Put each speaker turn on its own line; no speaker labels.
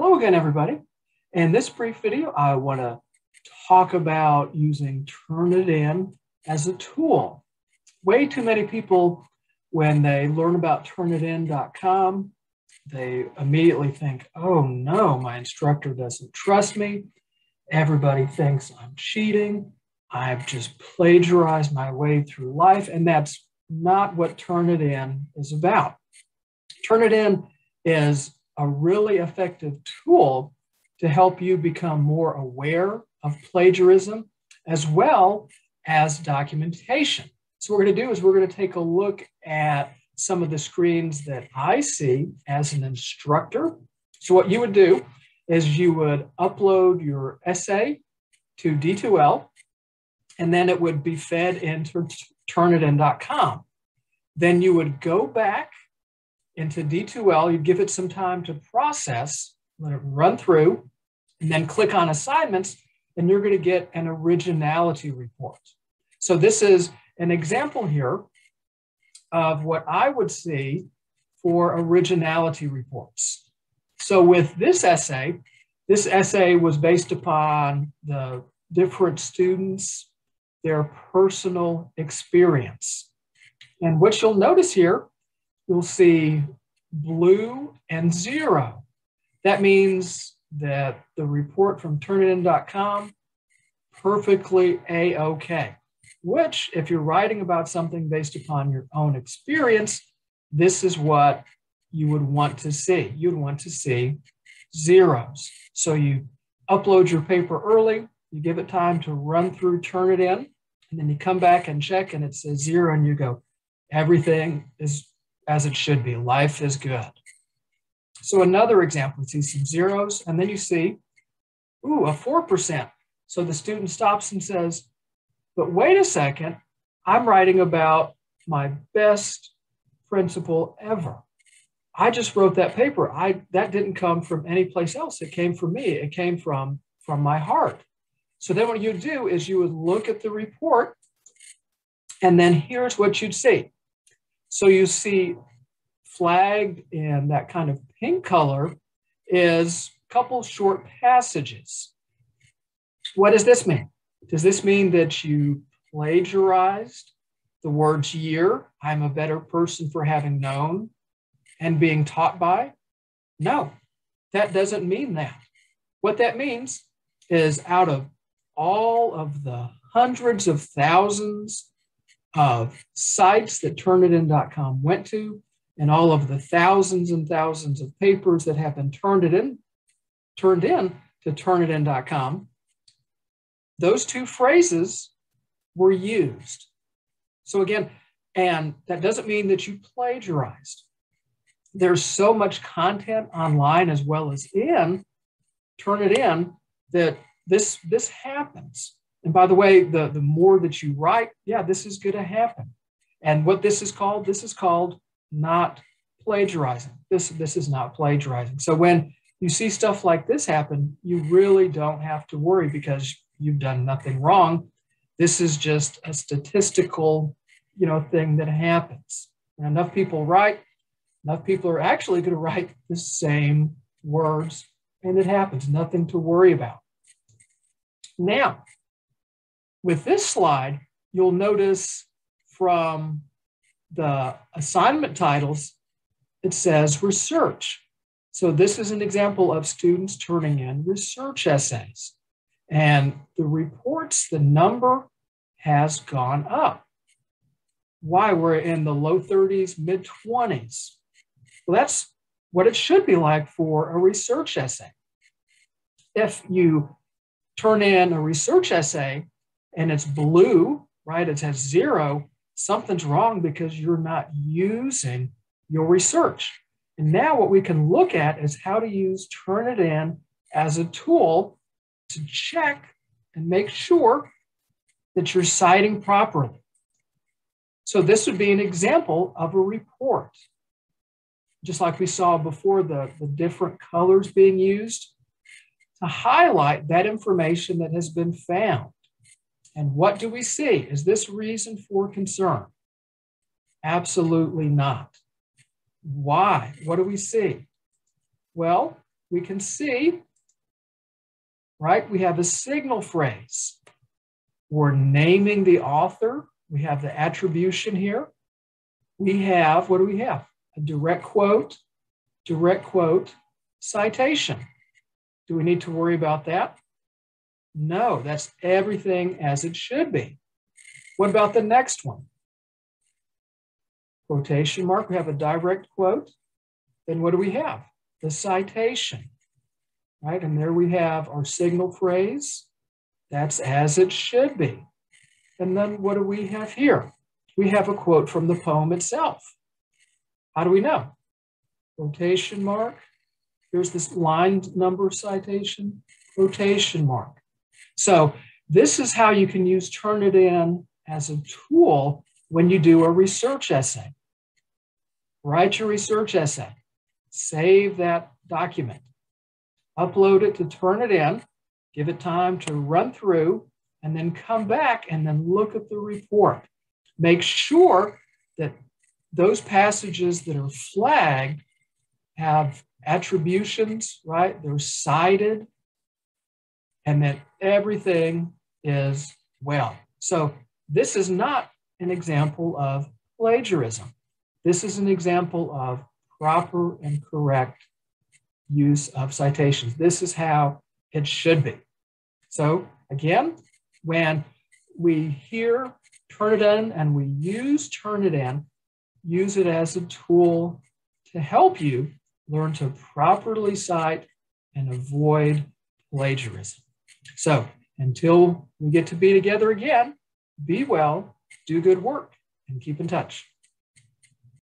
Hello again, everybody. In this brief video, I want to talk about using Turnitin as a tool. Way too many people, when they learn about Turnitin.com, they immediately think, oh no, my instructor doesn't trust me. Everybody thinks I'm cheating. I've just plagiarized my way through life. And that's not what Turnitin is about. Turnitin is a really effective tool to help you become more aware of plagiarism as well as documentation. So what we're going to do is we're going to take a look at some of the screens that I see as an instructor. So what you would do is you would upload your essay to D2L, and then it would be fed into Turnitin.com. Then you would go back into D2L, you give it some time to process, let it run through, and then click on assignments, and you're going to get an originality report. So this is an example here of what I would see for originality reports. So with this essay, this essay was based upon the different students, their personal experience. And what you'll notice here, you'll see blue and zero. That means that the report from Turnitin.com perfectly a-okay which if you're writing about something based upon your own experience this is what you would want to see you'd want to see zeros so you upload your paper early you give it time to run through Turnitin and then you come back and check and it says zero and you go everything is as it should be life is good so another example, you see some zeros, and then you see, ooh, a 4%. So the student stops and says, but wait a second, I'm writing about my best principal ever. I just wrote that paper. I that didn't come from any place else. It came from me. It came from from my heart. So then what you do is you would look at the report and then here's what you'd see. So you see flagged in that kind of pink color is a couple short passages. What does this mean? Does this mean that you plagiarized the words year, I'm a better person for having known and being taught by? No, that doesn't mean that. What that means is out of all of the hundreds of thousands of sites that Turnitin.com went to, and all of the thousands and thousands of papers that have been turned in, turned in to turnitin.com, those two phrases were used. So again, and that doesn't mean that you plagiarized. There's so much content online as well as in Turnitin that this this happens. And by the way, the, the more that you write, yeah, this is going to happen. And what this is called, this is called not plagiarizing. This, this is not plagiarizing. So when you see stuff like this happen, you really don't have to worry because you've done nothing wrong. This is just a statistical, you know, thing that happens. And enough people write, enough people are actually going to write the same words, and it happens. Nothing to worry about. Now, with this slide, you'll notice from the assignment titles, it says research. So this is an example of students turning in research essays. And the reports, the number has gone up. Why? We're in the low 30s, mid 20s. Well, that's what it should be like for a research essay. If you turn in a research essay and it's blue, right, it has zero, something's wrong because you're not using your research. And now what we can look at is how to use Turnitin as a tool to check and make sure that you're citing properly. So this would be an example of a report. Just like we saw before, the, the different colors being used to highlight that information that has been found. And what do we see? Is this reason for concern? Absolutely not. Why? What do we see? Well, we can see, right, we have a signal phrase. We're naming the author. We have the attribution here. We have, what do we have? A direct quote, direct quote, citation. Do we need to worry about that? No, that's everything as it should be. What about the next one? Quotation mark, we have a direct quote. Then what do we have? The citation, right? And there we have our signal phrase. That's as it should be. And then what do we have here? We have a quote from the poem itself. How do we know? Quotation mark. Here's this line number citation, quotation mark. So this is how you can use Turnitin as a tool when you do a research essay. Write your research essay, save that document, upload it to Turnitin, give it time to run through, and then come back and then look at the report. Make sure that those passages that are flagged have attributions, right? They're cited, and that everything is well. So this is not an example of plagiarism. This is an example of proper and correct use of citations. This is how it should be. So again, when we hear Turnitin and we use Turnitin, use it as a tool to help you learn to properly cite and avoid plagiarism. So until we get to be together again, be well, do good work, and keep in touch.